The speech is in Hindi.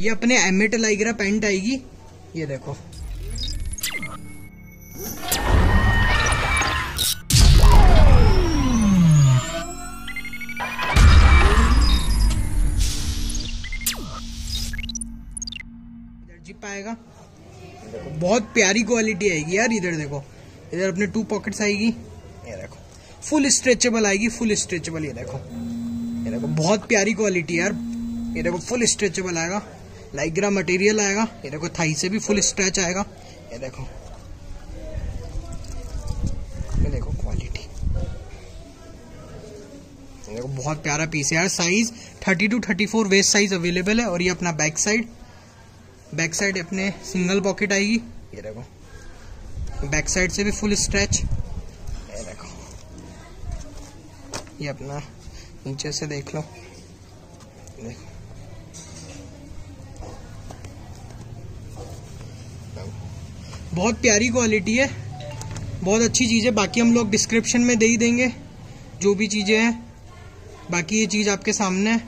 ये अपने एमिट लाइग्रा पेंट आएगी। ये देखो। जिप आएगा बहुत प्यारी क्वालिटी आएगी यार इधर देखो। इधर अपने टू पॉकेट्स आएगी। ये देखो। फुल स्ट्रेचेबल आएगी फुल स्ट्रेचेबल ये देखो। ये देखो, बहुत प्यारी क्वालिटी यार। ये देखो फुल स्ट्रेचेबल आएगा। लाइग्रा मटेरियल आएगा। ये देखो, थाई से भी फुल स्ट्रेच आएगा। ये देखो। ये देखो क्वालिटी ये देखो, बहुत प्यारा पीस है यार। Size 30 to 34 waist size available है और ये अपना बैक साइड बैक साइड अपने सिंगल पॉकेट आएगी। ये देखो। बैक साइड से भी फुल स्ट्रेच ये देखो। ये अपना नीचे से देख लो। देखो। बहुत प्यारी क्वालिटी है। बहुत अच्छी चीज़ है। बाकी हम लोग डिस्क्रिप्शन में दे ही देंगे। जो भी चीज़ें हैं। बाकी ये चीज़ आपके सामने है।